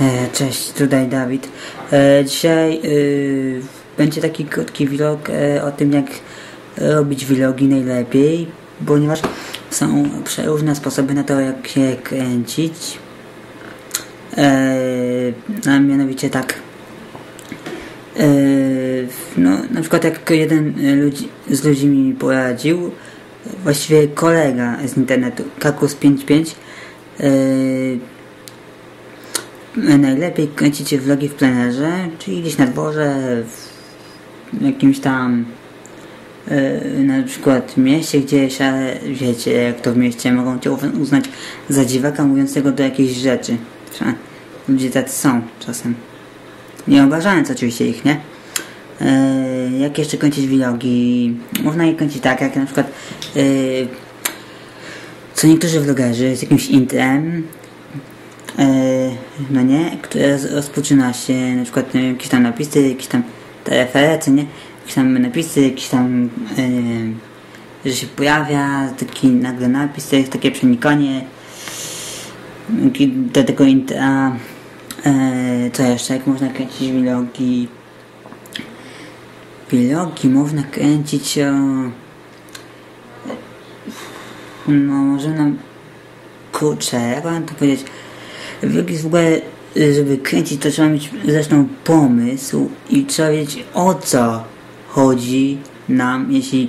E, Cześć, tutaj Dawid. E, Dzisiaj y, będzie taki krótki vlog e, o tym, jak robić vlogi najlepiej, ponieważ są przeróżne sposoby na to, jak się kręcić. A mianowicie tak. No, na przykład jak jeden ludzi, z ludzi mi poradził, właściwie kolega z internetu, Kakus55, e, najlepiej kręcicie vlogi w plenerze, czyli gdzieś na dworze, w jakimś tam e, na przykład mieście gdzieś, ale wiecie, jak to w mieście mogą cię uznać za dziwaka mówiącego do jakiejś rzeczy. Ludzie tacy są czasem. Nie obrażając oczywiście ich, nie? E, jak jeszcze kręcić vlogi? Można je kręcić tak, jak na przykład e, co niektórzy vlogerzy z jakimś intrem e, no nie, które rozpoczyna się na przykład jakieś tam napisy, jakieś tam TFR, co nie, jakieś tam napisy, jakieś tam e, że się pojawia taki nagle napis, jest takie przenikanie do tego intra e, co jeszcze, jak można kręcić vlogi vlogi można kręcić o no może nam kurczę, jak mam to powiedzieć Vlogi w ogóle, żeby kręcić, to trzeba mieć zresztą pomysł i trzeba wiedzieć o co chodzi nam, jeśli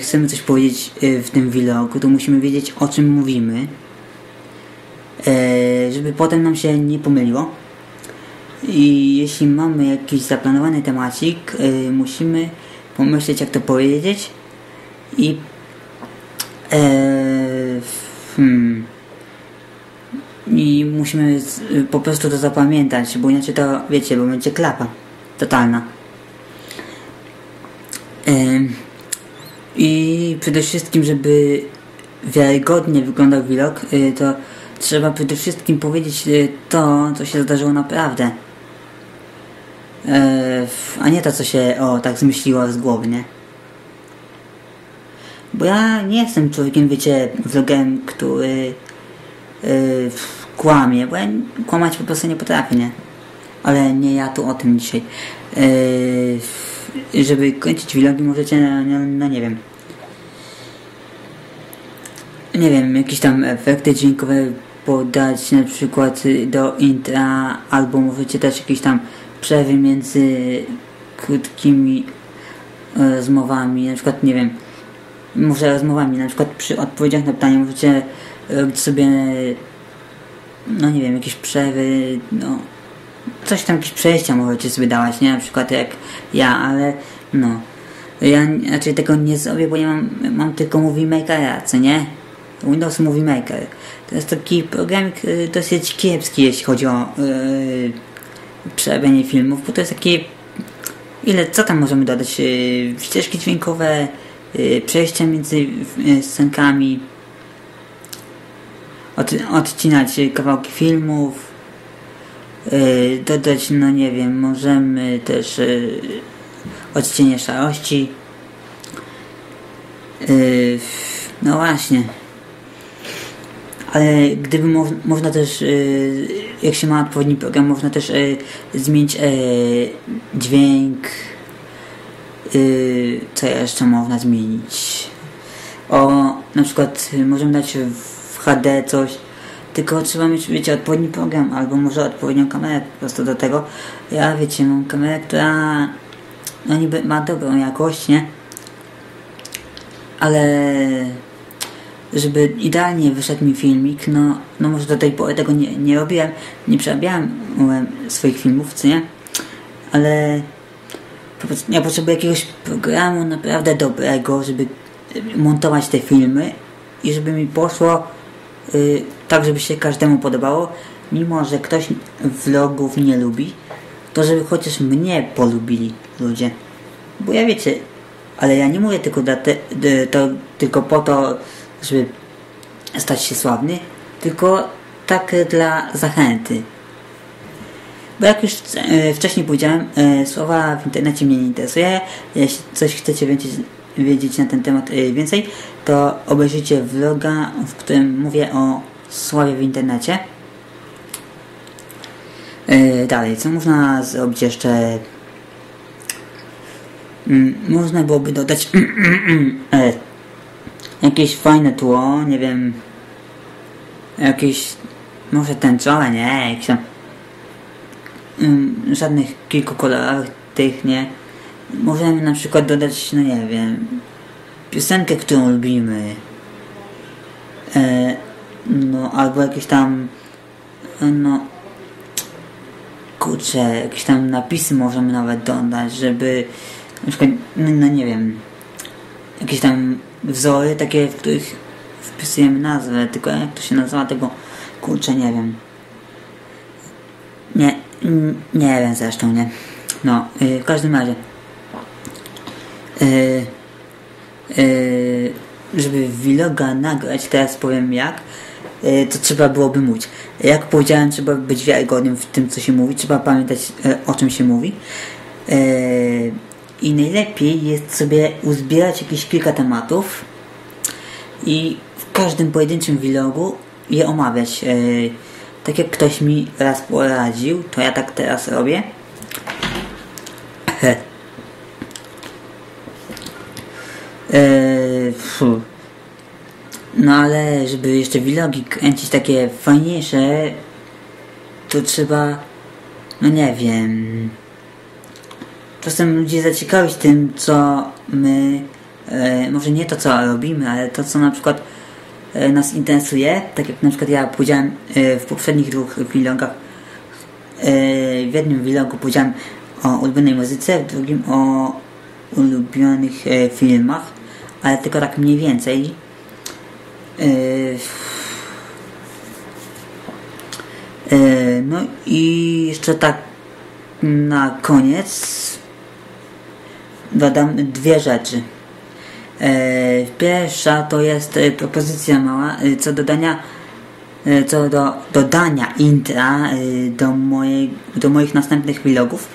chcemy coś powiedzieć w tym vlogu, to musimy wiedzieć o czym mówimy, żeby potem nam się nie pomyliło. I jeśli mamy jakiś zaplanowany temacik, musimy pomyśleć jak to powiedzieć. I hmm, i musimy po prostu to zapamiętać, bo inaczej to, wiecie, bo będzie klapa totalna. I przede wszystkim, żeby wiarygodnie wyglądał vlog, yy, to trzeba przede wszystkim powiedzieć yy, to, co się zdarzyło naprawdę. A nie to, co się, o, tak zmyśliło z głowy, nie? Bo ja nie jestem człowiekiem, wiecie, vlogiem, który Yy, kłamie, bo ja kłamać po prostu nie potrafię, nie? Ale nie ja tu o tym dzisiaj. Yy, żeby kończyć vlogi możecie na, na, na, nie wiem nie wiem, jakieś tam efekty dźwiękowe podać na przykład do intra albo możecie dać jakieś tam przerwy między krótkimi rozmowami, na przykład nie wiem może rozmowami, na przykład przy odpowiedziach na pytania możecie robić sobie no nie wiem, jakieś przerwy, no coś tam, jakieś przejścia możecie sobie dawać, nie? Na przykład jak ja, ale no ja raczej tego nie zrobię, bo mam, mam tylko Movie Makera, co nie? Windows Movie Maker. To jest taki program dosyć kiepski, jeśli chodzi o yy, filmów, bo to jest takie ile, co tam możemy dodać? Yy, ścieżki dźwiękowe, yy, przejścia między yy, scenkami, od, odcinać kawałki filmów, yy, dodać, no nie wiem, możemy też yy, odcienie szarości. Yy, no właśnie. Ale gdyby mo można też, yy, jak się ma odpowiedni program, można też yy, zmienić yy, dźwięk. Yy, co jeszcze można zmienić? O, na przykład możemy dać w HD coś, tylko trzeba mieć, wiecie, odpowiedni program, albo może odpowiednią kamerę po prostu do tego. Ja, wiecie, mam kamerę, która no niby ma dobrą jakość, nie? Ale żeby idealnie wyszedł mi filmik, no, no może do tej pory tego nie, nie robiłem, nie przerabiałem swoich filmów, co nie? Ale ja potrzebuję jakiegoś programu naprawdę dobrego, żeby montować te filmy i żeby mi poszło tak, żeby się każdemu podobało, mimo że ktoś vlogów nie lubi, to żeby chociaż mnie polubili ludzie. Bo ja wiecie, ale ja nie mówię tylko, dla te, to, tylko po to, żeby stać się sławny, tylko tak dla zachęty. Bo jak już e, wcześniej powiedziałem, e, słowa w internecie mnie nie interesuje. Jeśli coś chcecie wiedzieć, wiedzieć na ten temat e, więcej, to obejrzyjcie vloga, w którym mówię o sławie w internecie. Yy, dalej, co można zrobić jeszcze? Yy, można byłoby dodać yy, jakieś fajne tło, nie wiem, jakieś, może tęczowe, nie, jakieś tam mm, żadnych kilkukolorowych tych, nie. Możemy na przykład dodać, no nie wiem, piosenkę, którą lubimy. E, no, albo jakieś tam, no, kurczę, jakieś tam napisy możemy nawet dodać, żeby, na przykład, no, no nie wiem, jakieś tam wzory takie, w których wpisujemy nazwę, tylko jak to się nazywa tego, kurczę, nie wiem. Nie, nie wiem zresztą, nie. No, yy, w każdym razie. Yy, yy, żeby vloga nagrać, teraz powiem jak, yy, to trzeba byłoby mówić. Jak powiedziałem, trzeba być wiarygodnym w tym, co się mówi, trzeba pamiętać, o czym się mówi. I najlepiej jest sobie uzbierać jakieś kilka tematów i w każdym pojedynczym vlogu je omawiać. Tak jak ktoś mi raz poradził, to ja tak teraz robię. Eee, no ale żeby jeszcze vlogi kręcić takie fajniejsze, to trzeba, no nie wiem, czasem ludzi zaciekawić tym, co my, e, może nie to, co robimy, ale to, co na przykład e, nas interesuje, tak jak na przykład ja powiedziałem e, w poprzednich dwóch vlogach, e, w jednym vlogu powiedziałem o ulubionej muzyce, w drugim o ulubionych filmach, ale tylko tak mniej więcej. E, no i jeszcze tak na koniec dodam dwie rzeczy. Pierwsza to jest propozycja mała co dodania co do dodania intra do, mojej, do moich następnych vlogów,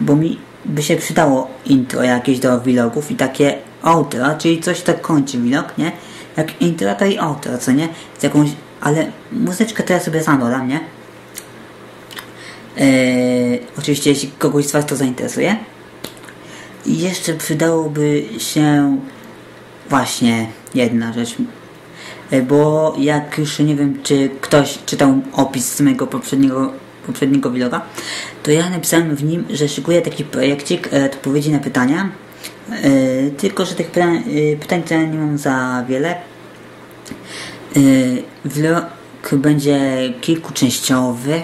bo mi by się przydało intro jakieś do vlogów i takie outro, czyli coś tak kończy vlog, nie? Jak intro to i outro, co nie? Z jakąś, ale muzyczkę to ja sobie sam dodam, nie? Eee, oczywiście jeśli kogoś z Was to zainteresuje. I jeszcze przydałoby się właśnie jedna rzecz. E, bo jak już nie wiem, czy ktoś czytał opis z mojego poprzedniego poprzedniego vloga, to ja napisałem w nim, że szykuję taki projekcik e, odpowiedzi na pytania. E, tylko, że tych pytań, ja nie mam za wiele. E, vlog będzie kilkuczęściowy.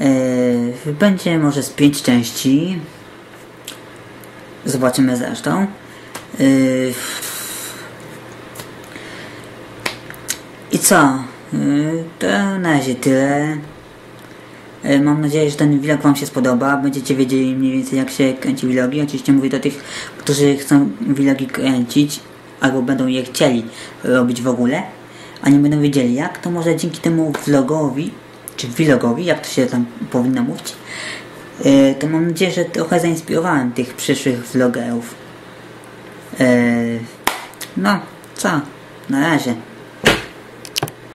E, będzie może z pięć części. Zobaczymy zresztą. I co? Y, to na razie tyle. Y, mam nadzieję, że ten vlog Wam się spodoba. Będziecie wiedzieli mniej więcej jak się kręci vlogi. Oczywiście mówię do tych, którzy chcą vlogi kręcić albo będą je chcieli robić w ogóle, a nie będą wiedzieli jak, to może dzięki temu vlogowi, czy vlogowi, jak to się tam powinno mówić, y, to mam nadzieję, że trochę zainspirowałem tych przyszłych vlogerów. No, co? Na razie.